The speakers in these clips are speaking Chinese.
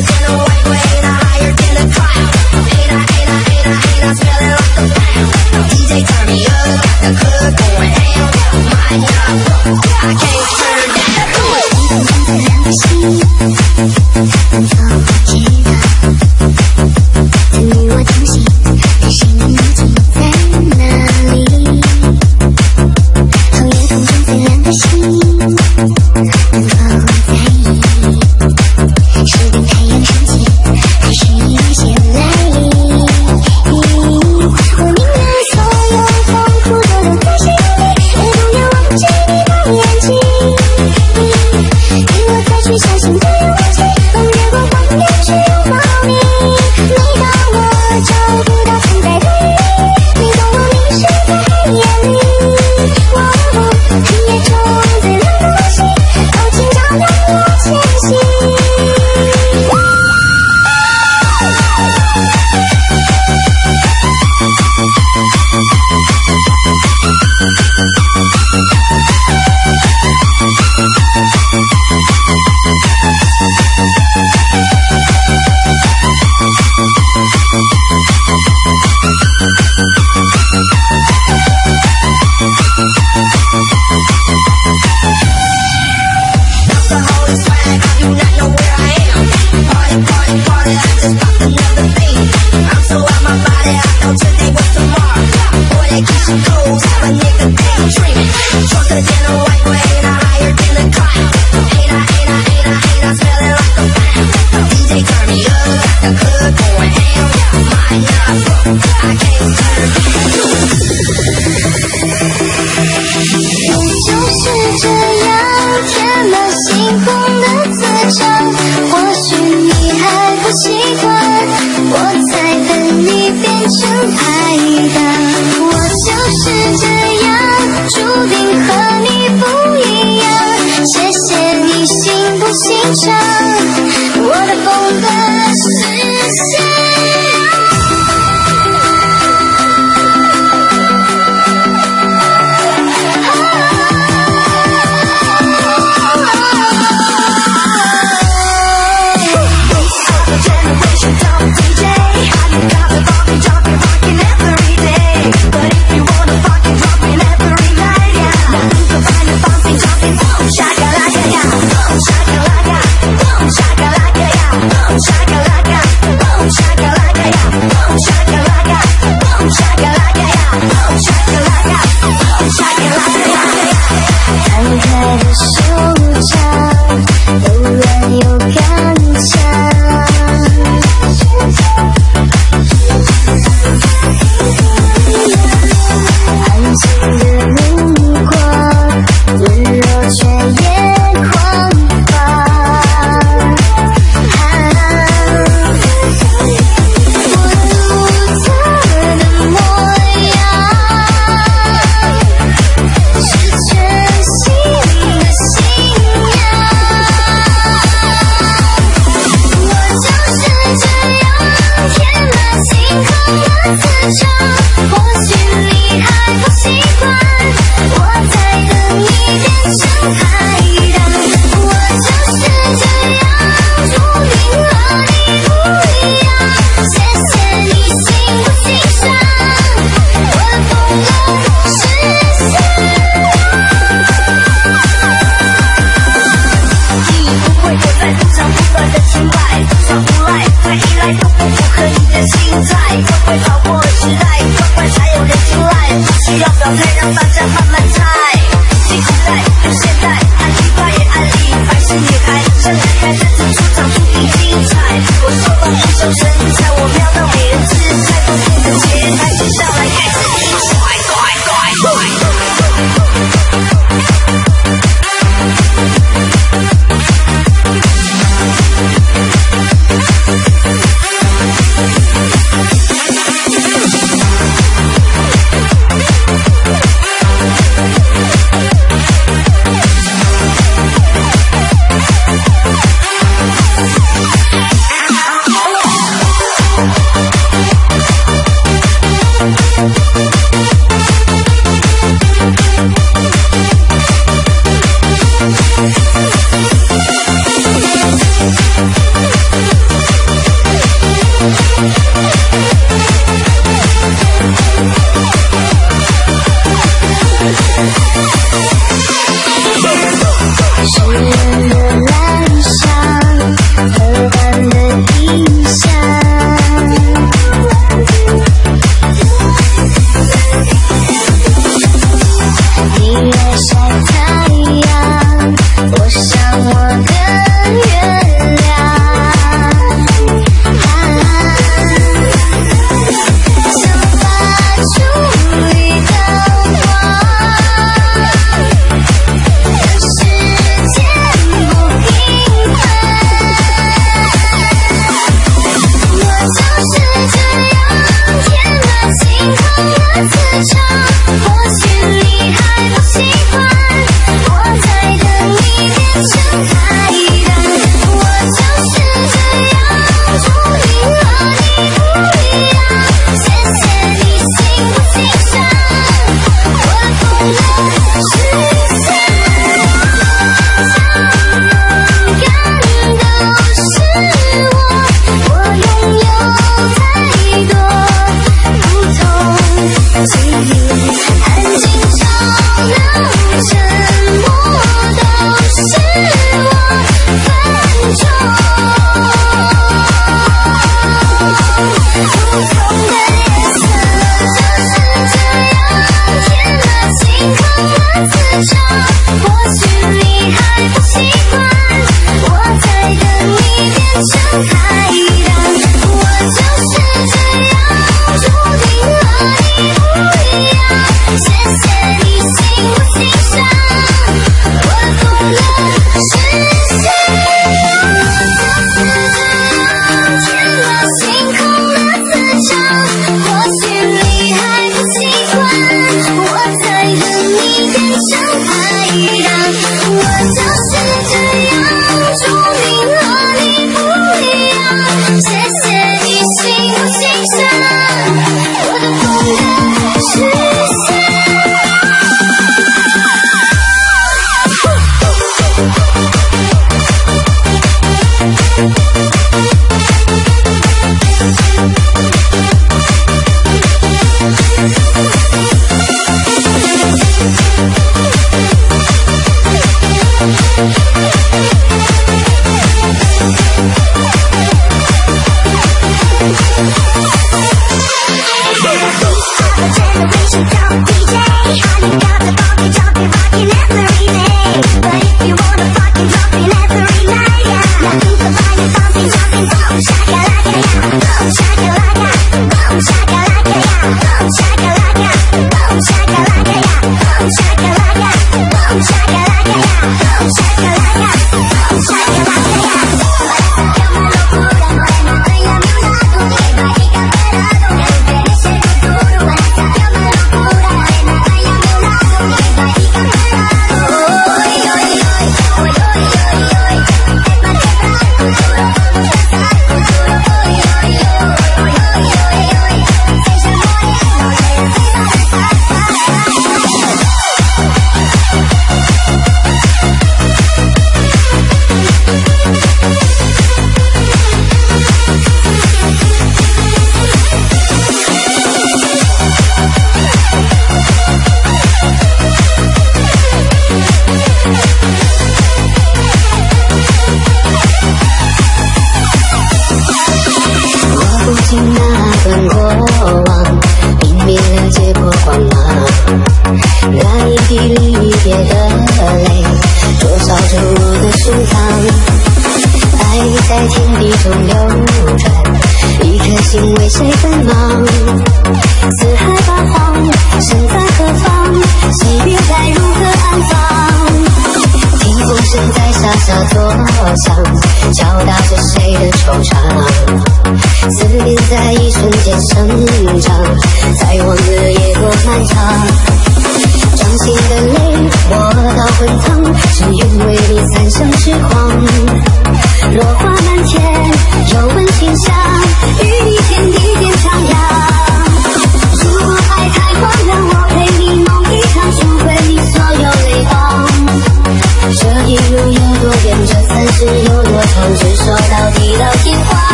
such an away way.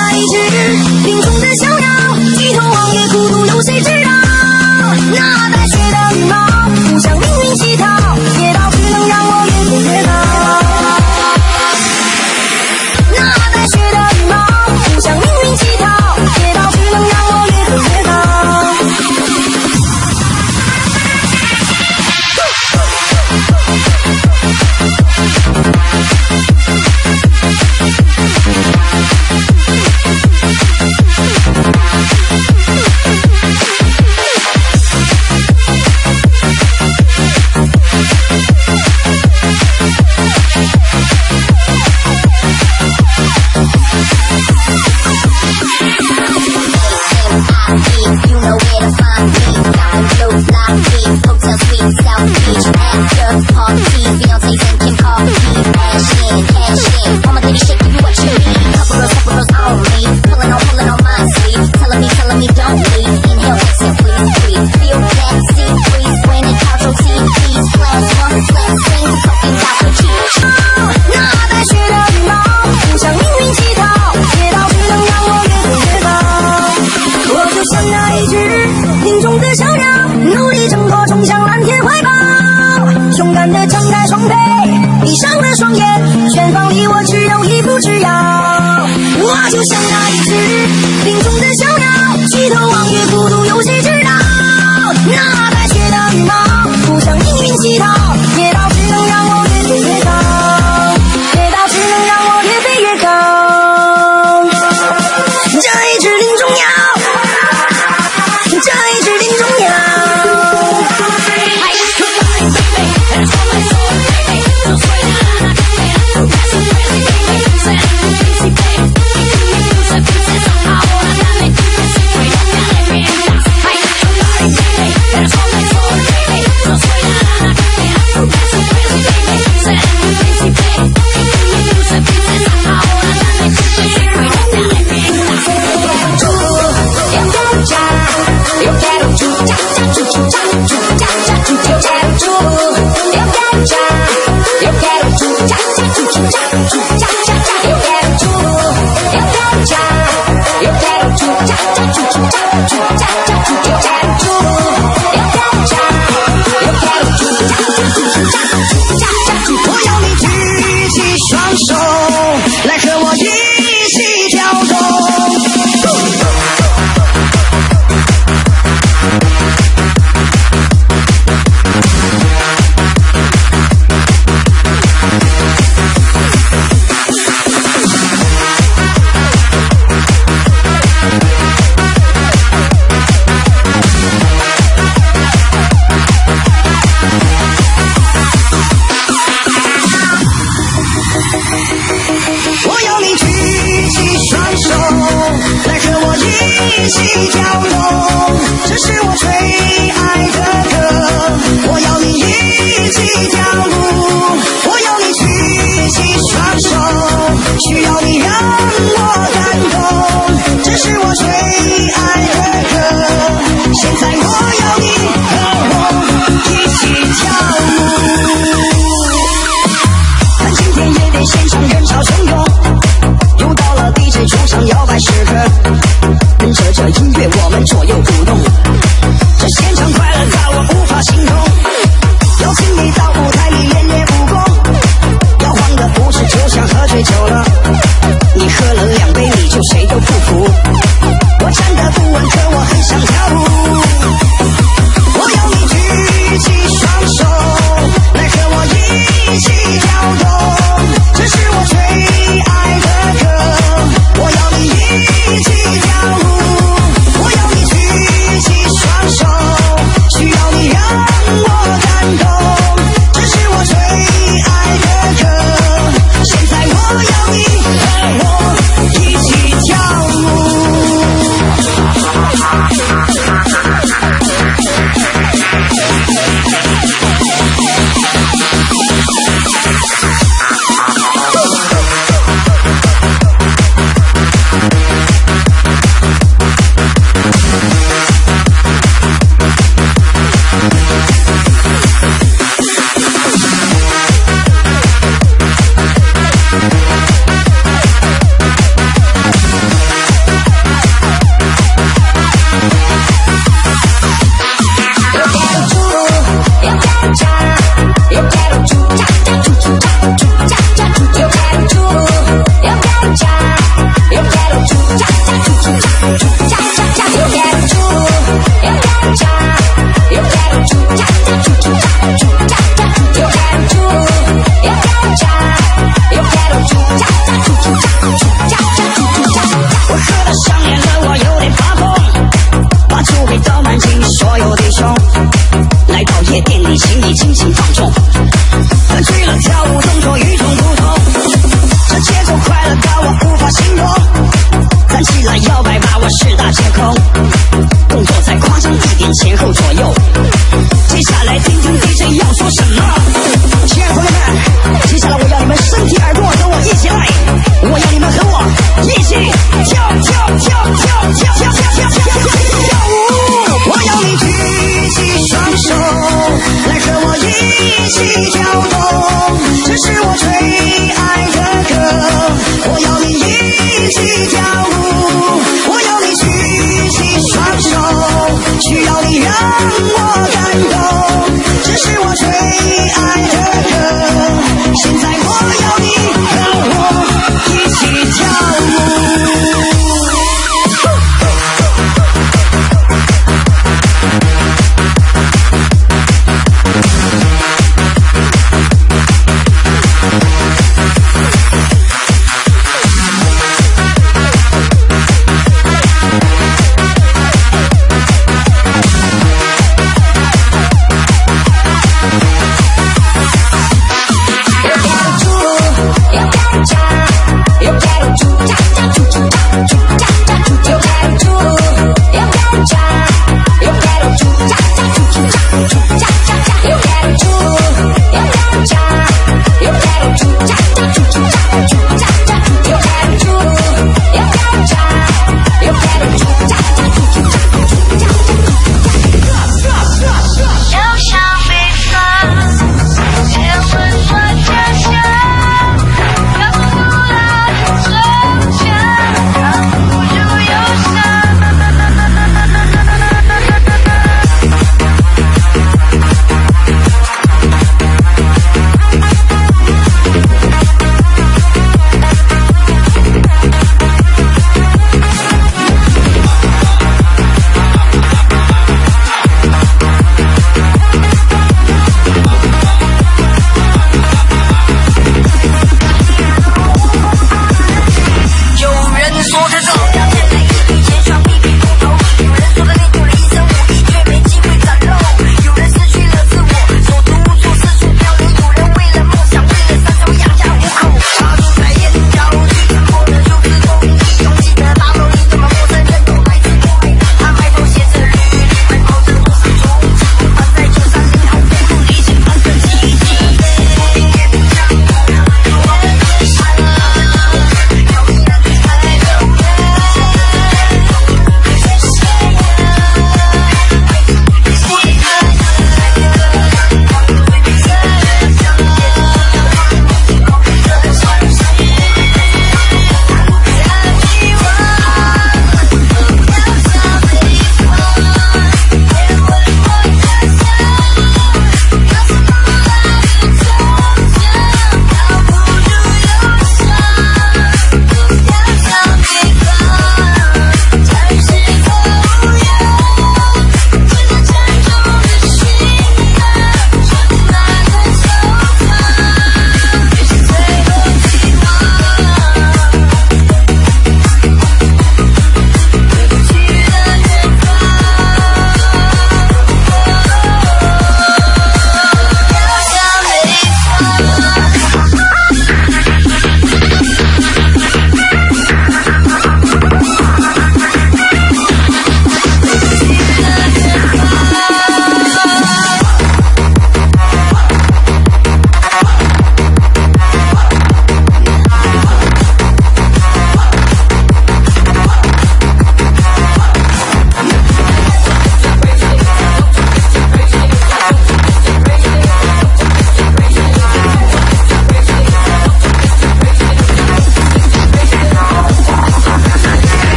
那一句就像那一只林中的小鸟，举头望月，孤独有谁知道。左右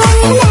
Oh.